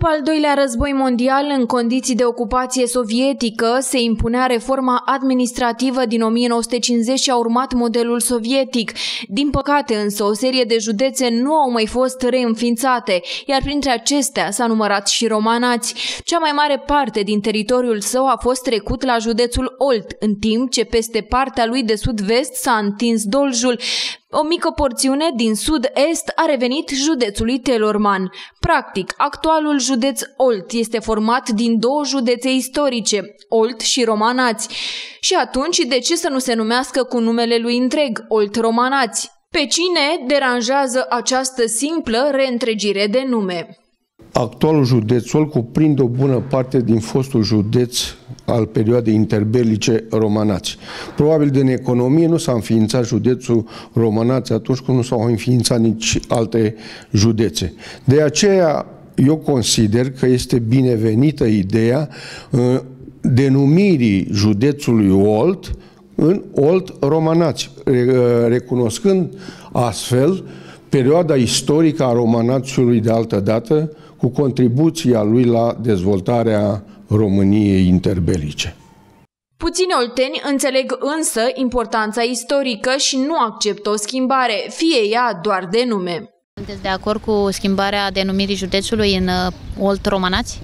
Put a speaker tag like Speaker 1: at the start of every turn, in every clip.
Speaker 1: După al doilea război mondial, în condiții de ocupație sovietică, se impunea reforma administrativă din 1950 și a urmat modelul sovietic. Din păcate însă, o serie de județe nu au mai fost reînființate, iar printre acestea s-a numărat și romanați. Cea mai mare parte din teritoriul său a fost trecut la județul Olt, în timp ce peste partea lui de sud-vest s-a întins Doljul, o mică porțiune din sud-est a revenit județului Telorman. Practic, actualul județ Olt este format din două județe istorice, Olt și Romanați. Și atunci, de ce să nu se numească cu numele lui întreg, Olt Romanați? Pe cine deranjează această simplă reîntregire de nume?
Speaker 2: Actualul județul cuprinde o bună parte din fostul județ al perioadei interbelice romanați. Probabil din economie nu s-a înființat județul romanați atunci când nu s-au înființat nici alte județe. De aceea eu consider că este binevenită ideea uh, denumirii județului Olt în Olt Romanați, uh, recunoscând astfel perioada istorică a romanațiului de altă dată, cu contribuția lui la dezvoltarea României interbelice.
Speaker 1: Puțini olteni înțeleg însă importanța istorică și nu acceptă o schimbare, fie ea doar de nume.
Speaker 3: Sunteți de acord cu schimbarea denumirii județului în uh, Olt Romanați?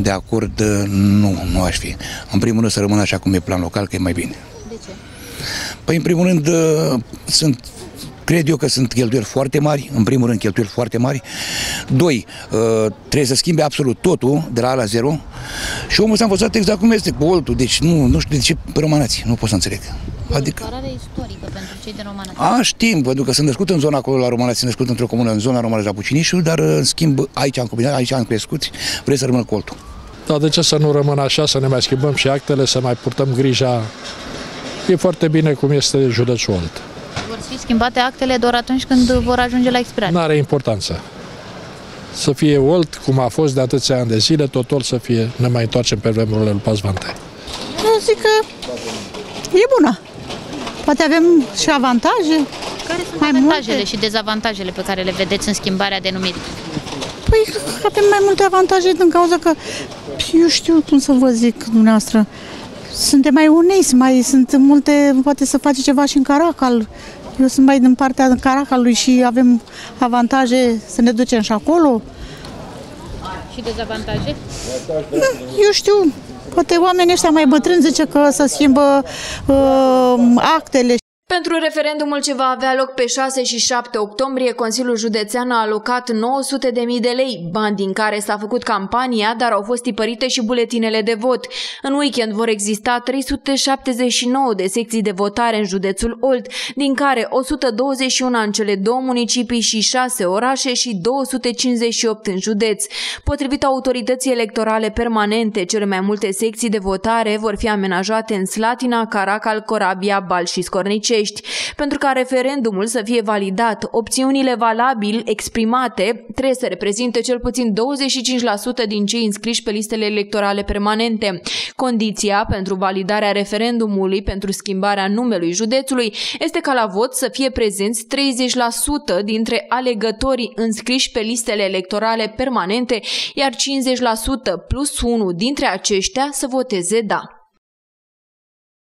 Speaker 4: De acord, uh, nu, nu aș fi. În primul rând să rămână așa cum e plan local, că e mai bine.
Speaker 3: De ce?
Speaker 4: Păi, în primul rând, uh, sunt Cred eu că sunt cheltuieli foarte mari, în primul rând cheltuieli foarte mari. Doi, uh, trebuie să schimbe absolut totul de la A la zero și omul s-a învățat exact cum este cu oltul, deci nu, nu știu de ce pe romanați, nu pot să înțeleg.
Speaker 3: E adică... o istorică pentru cei de Romanați.
Speaker 4: A, știm, pentru că sunt născut în zona acolo la Romanați, sunt născut într-o comună în zona Romanați la Pucinișul, dar în schimb aici am combinat, aici am crescut, vrei să rămân cu oltul.
Speaker 5: Dar de ce să nu rămână așa, să ne mai schimbăm și actele, să mai purtăm grija? E foarte bine cum este județul Olt
Speaker 3: fi schimbate actele doar atunci când vor ajunge la expirare.
Speaker 5: Nu are importanță. Să fie Olt, cum a fost de atâția ani de zile, totul să fie, ne mai întoarcem pe vremurile lui Pazvantai.
Speaker 6: Eu zic că e bună. Poate avem și avantaje.
Speaker 3: Care sunt mai avantajele multe? și dezavantajele pe care le vedeți în schimbarea denumirii?
Speaker 6: Păi avem mai multe avantaje din cauza că, eu știu cum să vă zic dumneavoastră, suntem mai uniți, mai sunt multe, poate să face ceva și în Caracal, eu sunt mai din partea Caracalului și avem avantaje să ne ducem și acolo.
Speaker 3: Și dezavantaje?
Speaker 6: Eu știu, poate oamenii ăștia mai bătrâni zice că să schimbă uh, actele.
Speaker 1: Pentru referendumul ce va avea loc pe 6 și 7 octombrie, Consiliul Județean a alocat 900 de mii de lei, bani din care s-a făcut campania, dar au fost tipărite și buletinele de vot. În weekend vor exista 379 de secții de votare în județul Olt, din care 121 în cele două municipii și 6 orașe și 258 în județ. Potrivit autorității electorale permanente, cele mai multe secții de votare vor fi amenajate în Slatina, Caracal, Corabia, Balș și Scornice. București. Pentru ca referendumul să fie validat, opțiunile valabil exprimate trebuie să reprezinte cel puțin 25% din cei înscriși pe listele electorale permanente. Condiția pentru validarea referendumului pentru schimbarea numelui județului este ca la vot să fie prezenți 30% dintre alegătorii înscriși pe listele electorale permanente, iar 50% plus 1 dintre aceștia să voteze da.